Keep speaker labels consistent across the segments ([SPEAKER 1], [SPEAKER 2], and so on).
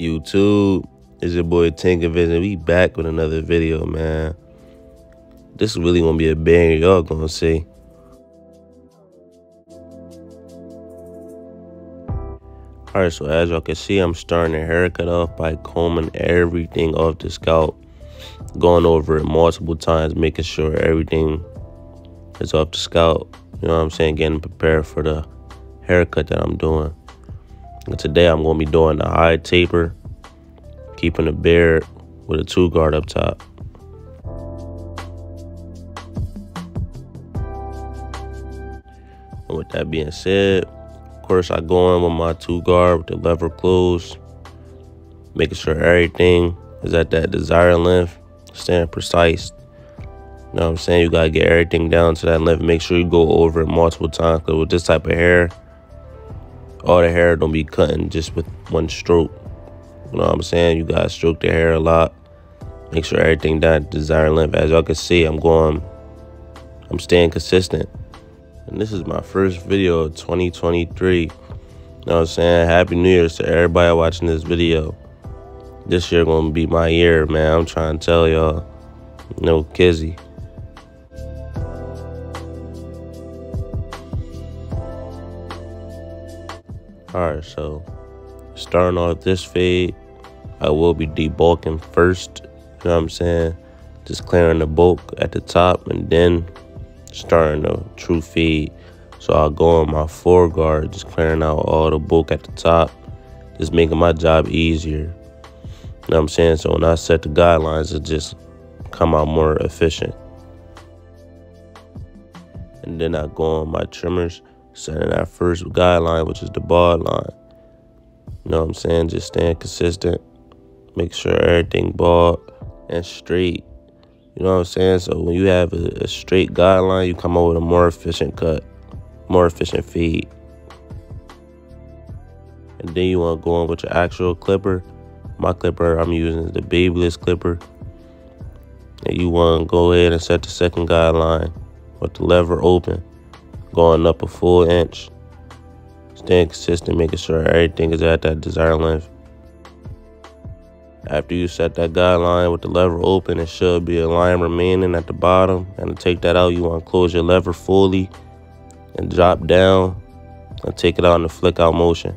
[SPEAKER 1] YouTube, it's your boy Tankivision. We back with another video, man. This is really gonna be a banger, y'all gonna see. Alright, so as y'all can see, I'm starting the haircut off by combing everything off the scalp. Going over it multiple times, making sure everything is off the scalp. You know what I'm saying? Getting prepared for the haircut that I'm doing. And today I'm going to be doing the high taper, keeping the beard with a two guard up top. And with that being said, of course I go in with my two guard with the lever closed, making sure everything is at that desired length, staying precise. You know what I'm saying? You gotta get everything down to that length. Make sure you go over it multiple times. Cause with this type of hair, all the hair don't be cutting just with one stroke. You know what I'm saying? You gotta stroke the hair a lot. Make sure everything down desired length. As y'all can see, I'm going, I'm staying consistent. And this is my first video of 2023. You know what I'm saying? Happy New Year's to everybody watching this video. This year gonna be my year, man. I'm trying to tell y'all. No kizzy. Alright, so starting off this fade, I will be debulking first. You know what I'm saying? Just clearing the bulk at the top and then starting the true fade. So I'll go on my four guard, just clearing out all the bulk at the top, just making my job easier. You know what I'm saying? So when I set the guidelines, it just come out more efficient. And then I go on my trimmers setting that first guideline, which is the bald line. You know what I'm saying? Just staying consistent. Make sure everything bald and straight. You know what I'm saying? So when you have a, a straight guideline, you come up with a more efficient cut, more efficient feed. And then you want to go on with your actual clipper. My clipper I'm using is the Babyliss clipper. And you want to go ahead and set the second guideline with the lever open going up a full inch. Staying consistent, making sure everything is at that desired length. After you set that guideline with the lever open, it should be a line remaining at the bottom. And to take that out, you want to close your lever fully and drop down and take it out in the flick out motion.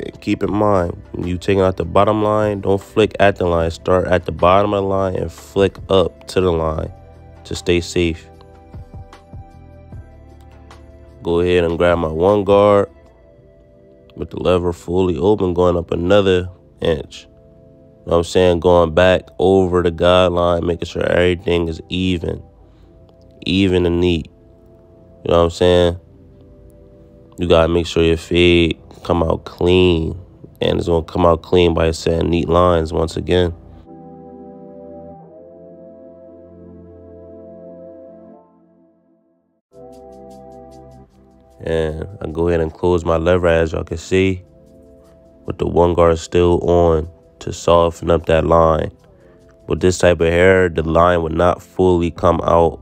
[SPEAKER 1] And keep in mind, when you taking out the bottom line, don't flick at the line. Start at the bottom of the line and flick up to the line to stay safe go ahead and grab my one guard with the lever fully open, going up another inch. You know what I'm saying? Going back over the guideline, making sure everything is even, even and neat. You know what I'm saying? You gotta make sure your fade come out clean. And it's gonna come out clean by setting neat lines once again. And I go ahead and close my lever as y'all can see with the one guard still on to soften up that line. With this type of hair, the line would not fully come out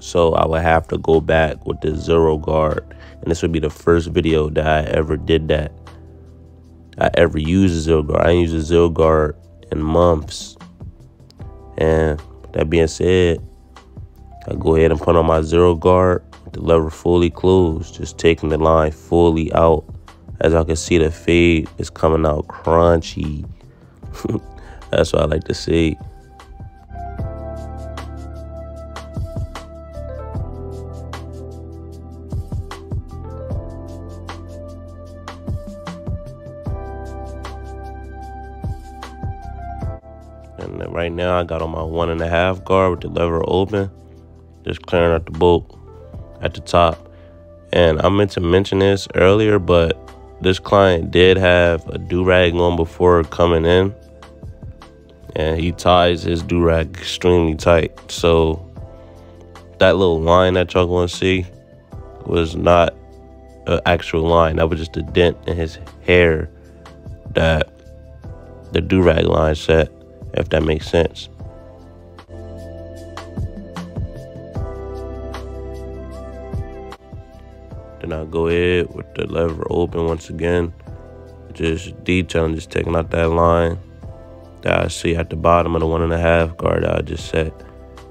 [SPEAKER 1] so I would have to go back with the zero guard. And this would be the first video that I ever did that. I ever used a zero guard. I used a zero guard in months. And that being said, I go ahead and put on my zero guard the lever fully closed, just taking the line fully out. As I can see, the fade is coming out crunchy. That's what I like to see. And right now I got on my one and a half guard with the lever open, just clearing out the bolt at the top. And I meant to mention this earlier, but this client did have a do-rag on before coming in. And he ties his do-rag extremely tight. So that little line that y'all gonna see was not an actual line. That was just a dent in his hair that the do-rag line set, if that makes sense. Then I'll go ahead with the lever open once again. just detailing, just taking out that line that I see at the bottom of the one and a half guard I just set.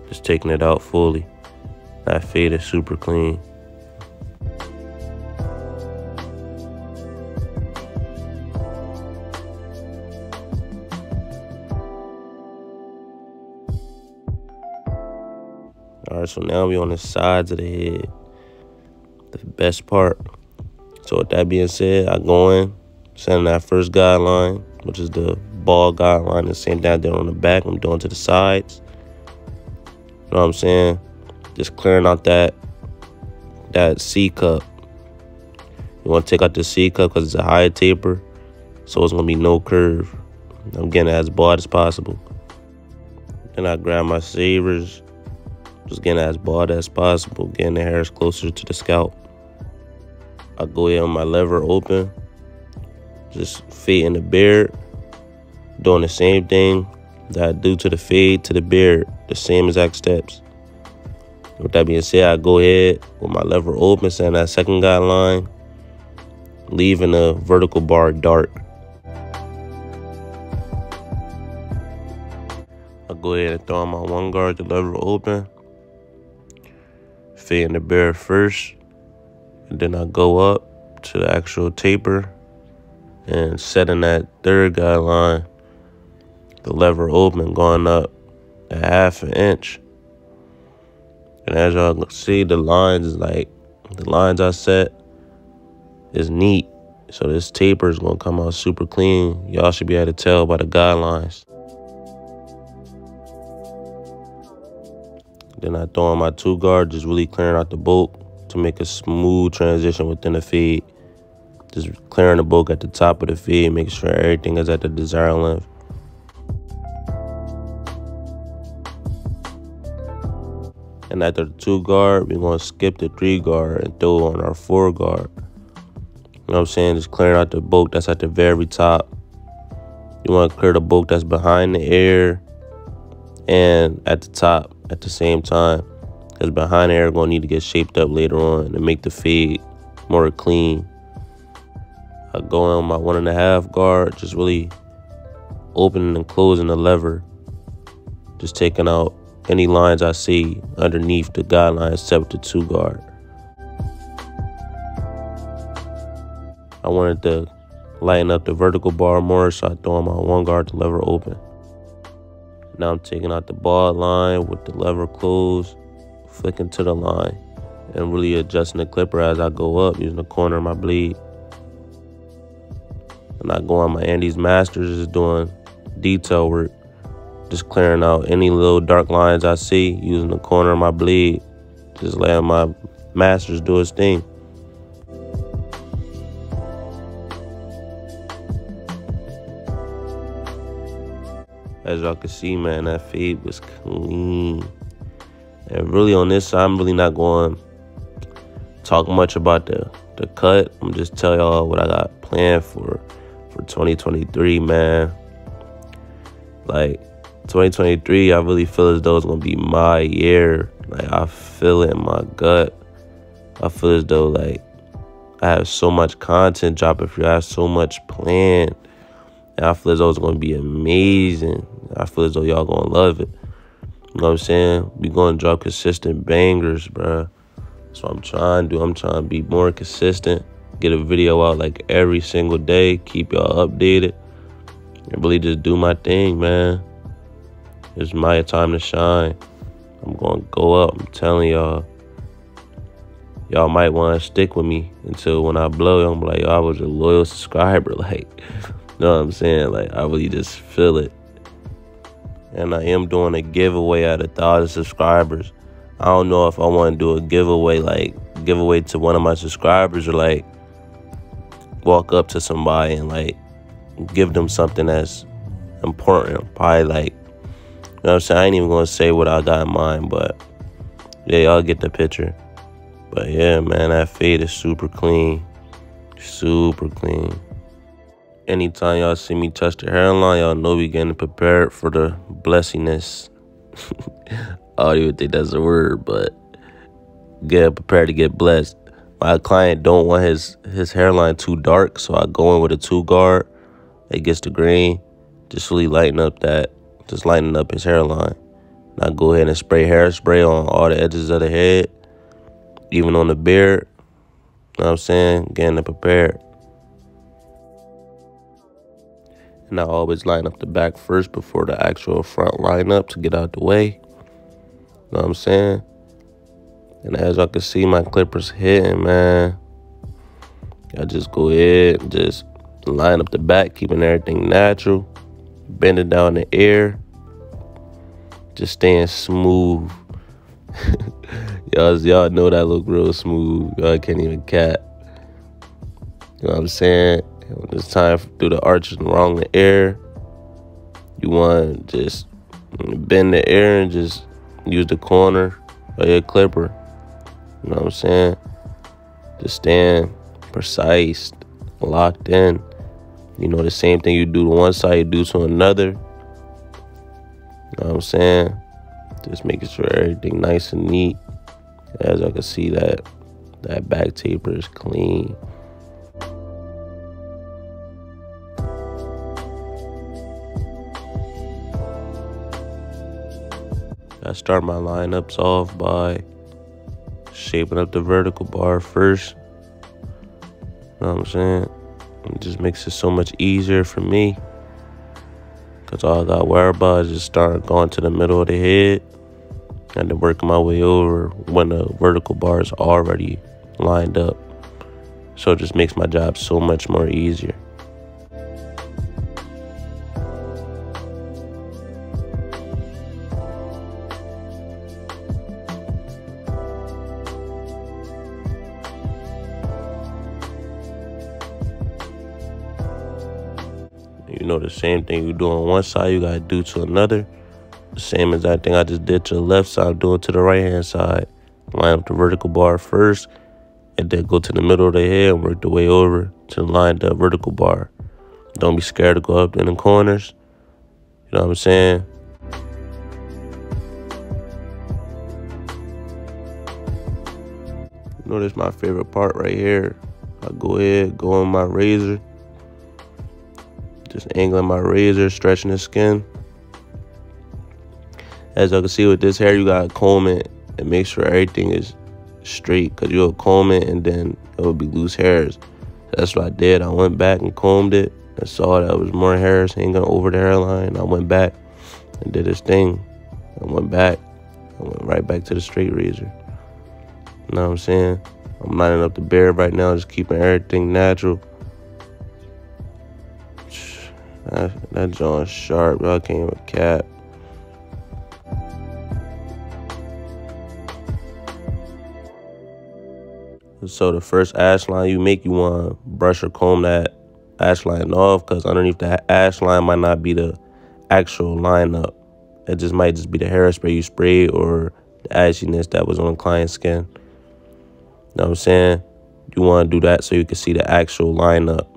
[SPEAKER 1] Just taking it out fully. That fade is super clean. All right, so now we on the sides of the head. Best part. So with that being said, I go in, send that first guideline, which is the ball guideline, and same down there on the back. I'm doing to the sides. You know what I'm saying? Just clearing out that that C cup. You want to take out the C cup because it's a higher taper, so it's gonna be no curve. I'm getting as broad as possible. Then I grab my sabers just getting as broad as possible, getting the hairs closer to the scalp. I go in with my lever open, just fading the beard, doing the same thing that I do to the fade to the beard, the same exact steps. With that being said, I go ahead with my lever open, setting that second guideline, leaving the vertical bar dark. I go ahead and throw my one guard, the lever open, fade in the bear first, and then I go up to the actual taper and setting that third guideline, the lever open, going up a half an inch. And as y'all see, the lines like the lines I set is neat. So this taper is gonna come out super clean. Y'all should be able to tell by the guidelines. Then I throw on my two guard, just really clearing out the bulk to make a smooth transition within the feed. Just clearing the bulk at the top of the feed, making sure everything is at the desired length. And after the two guard, we're gonna skip the three guard and throw on our four guard. You know what I'm saying? Just clearing out the bulk that's at the very top. You wanna clear the bulk that's behind the air and at the top at the same time. Because behind going to need to get shaped up later on to make the fade more clean. I go on my one and a half guard, just really opening and closing the lever. Just taking out any lines I see underneath the guideline except the two guard. I wanted to lighten up the vertical bar more, so I throw my one guard, the lever open. Now I'm taking out the ball line with the lever closed, flicking to the line, and really adjusting the clipper as I go up using the corner of my blade. And I go on my Andis Masters is doing detail work, just clearing out any little dark lines I see using the corner of my blade, just letting my Masters do its thing. As y'all can see, man, that fade was clean. And really on this side, I'm really not going talk much about the, the cut. I'm just tell y'all what I got planned for for 2023, man. Like 2023, I really feel as though it's gonna be my year. Like I feel it in my gut. I feel as though like I have so much content dropping for you. I have so much planned. And I feel as though it's gonna be amazing. I feel as though y'all gonna love it. You know what I'm saying? We gonna drop consistent bangers, bro. That's what I'm trying to do. I'm trying to be more consistent. Get a video out like every single day. Keep y'all updated. And really just do my thing, man. It's my time to shine. I'm gonna go up. I'm telling y'all. Y'all might want to stick with me until when I blow. I'm like, I was a loyal subscriber. Like, you know what I'm saying? Like, I really just feel it and I am doing a giveaway at a thousand subscribers. I don't know if I want to do a giveaway like giveaway to one of my subscribers or like walk up to somebody and like give them something that's important. Probably like you know what I'm saying? I ain't even gonna say what I got in mind, but yeah, y'all get the picture. But yeah, man, that fade is super clean. Super clean anytime y'all see me touch the hairline, y'all know we getting prepared for the blessingness. I don't oh, even think that's a word, but get prepared to get blessed. my client don't want his his hairline too dark, so I go in with a two guard. It gets the green, just really lighten up that, just lighten up his hairline. And I go ahead and spray hairspray on all the edges of the head, even on the beard. You know what I'm saying? Getting it prepared. And I always line up the back first before the actual front lineup to get out the way. You know what I'm saying? And as y'all can see, my clippers hitting, man. I just go ahead and just line up the back, keeping everything natural. Bend it down the air. Just staying smooth. y'all, y'all know that look real smooth. Y'all can't even cap. You know what I'm saying? When it's time do the arches wrong the air, you want to just bend the air and just use the corner of your clipper you know what I'm saying? Just stand precise, locked in. You know, the same thing you do to one side, you do to another. You know what I'm saying? Just making sure everything nice and neat. As I can see that that back taper is clean. I start my lineups off by shaping up the vertical bar first. You know what I'm saying? It just makes it so much easier for me. Cause all I got worry about is just start going to the middle of the head and then working my way over when the vertical bar is already lined up. So it just makes my job so much more easier. Know, the same thing you do on one side, you gotta do to another. The same exact thing I just did to the left side, I'm doing to the right hand side. Line up the vertical bar first, and then go to the middle of the head and work the way over to line the vertical bar. Don't be scared to go up in the corners. You know what I'm saying? This my favorite part right here. I go ahead, go on my razor, just angling my razor, stretching the skin. As you can see with this hair, you gotta comb it and make sure everything is straight because you'll comb it and then it will be loose hairs. That's what I did. I went back and combed it. I saw that it was more hairs hanging over the hairline. I went back and did this thing. I went back. I went right back to the straight razor. You know what I'm saying? I'm lining up the beard right now, just keeping everything natural. That, that joint's sharp. I can't even cap. So the first ash line you make, you want to brush or comb that ash line off because underneath the ash line might not be the actual line up. It just might just be the hairspray you sprayed or the ashiness that was on the client's skin. You know what I'm saying? You want to do that so you can see the actual lineup.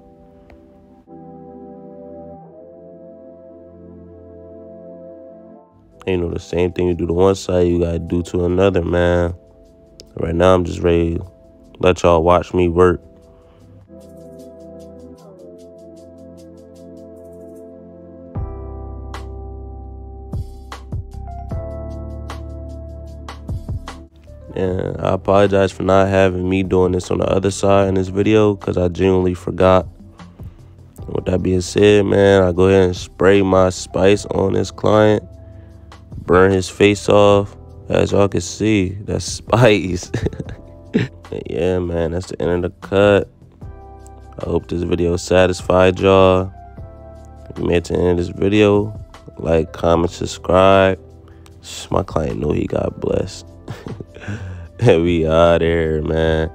[SPEAKER 1] You know, the same thing you do to one side, you gotta do to another, man. Right now, I'm just ready to let y'all watch me work. And I apologize for not having me doing this on the other side in this video because I genuinely forgot. With that being said, man, I go ahead and spray my spice on this client burn his face off. As y'all can see, that's spice. yeah, man, that's the end of the cut. I hope this video satisfied y'all. If you made it to the end of this video, like, comment, subscribe. My client know he got blessed. we out here, man.